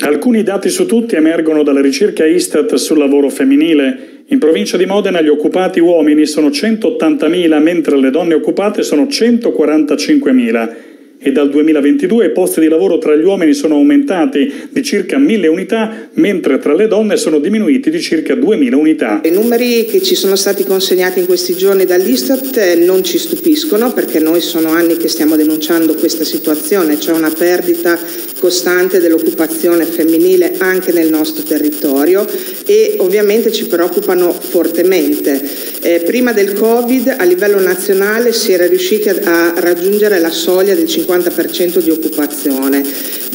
Alcuni dati su tutti emergono dalla ricerca Istat sul lavoro femminile. In provincia di Modena gli occupati uomini sono 180.000 mentre le donne occupate sono 145.000 e dal 2022 i posti di lavoro tra gli uomini sono aumentati di circa 1000 unità, mentre tra le donne sono diminuiti di circa 2000 unità. I numeri che ci sono stati consegnati in questi giorni dall'Istat eh, non ci stupiscono perché noi sono anni che stiamo denunciando questa situazione, c'è una perdita costante dell'occupazione femminile anche nel nostro territorio e ovviamente ci preoccupano fortemente. Eh, prima del Covid a livello nazionale si era riusciti a, a raggiungere la soglia del 50% di occupazione.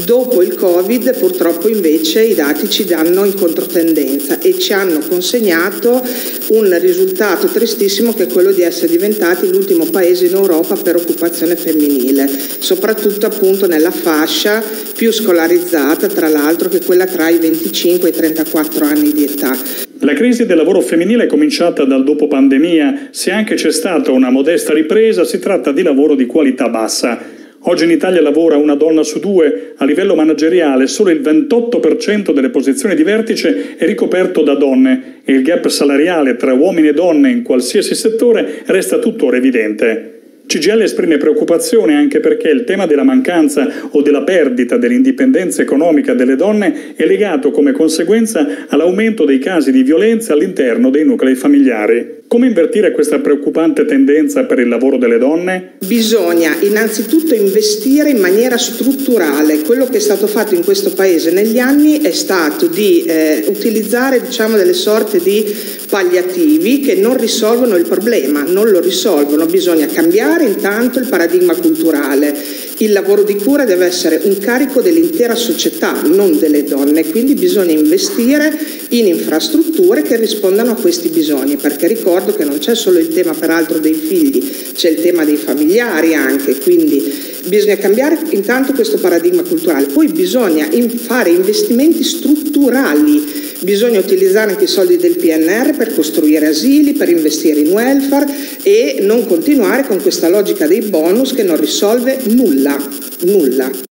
Dopo il Covid purtroppo invece i dati ci danno in controtendenza e ci hanno consegnato un risultato tristissimo che è quello di essere diventati l'ultimo paese in Europa per occupazione femminile, soprattutto appunto nella fascia più scolarizzata tra l'altro che quella tra i 25 e i 34 anni di età. La crisi del lavoro femminile è cominciata dal dopo pandemia, se anche c'è stata una modesta ripresa si tratta di lavoro di qualità bassa. Oggi in Italia lavora una donna su due, a livello manageriale solo il 28% delle posizioni di vertice è ricoperto da donne e il gap salariale tra uomini e donne in qualsiasi settore resta tuttora evidente. CGL esprime preoccupazione anche perché il tema della mancanza o della perdita dell'indipendenza economica delle donne è legato come conseguenza all'aumento dei casi di violenza all'interno dei nuclei familiari. Come invertire questa preoccupante tendenza per il lavoro delle donne? Bisogna innanzitutto investire in maniera strutturale. Quello che è stato fatto in questo Paese negli anni è stato di eh, utilizzare diciamo, delle sorte di palliativi che non risolvono il problema, non lo risolvono. Bisogna cambiare intanto il paradigma culturale il lavoro di cura deve essere un carico dell'intera società, non delle donne, quindi bisogna investire in infrastrutture che rispondano a questi bisogni, perché ricordo che non c'è solo il tema peraltro dei figli, c'è il tema dei familiari anche, quindi bisogna cambiare intanto questo paradigma culturale, poi bisogna fare investimenti strutturali Bisogna utilizzare anche i soldi del PNR per costruire asili, per investire in welfare e non continuare con questa logica dei bonus che non risolve nulla, nulla.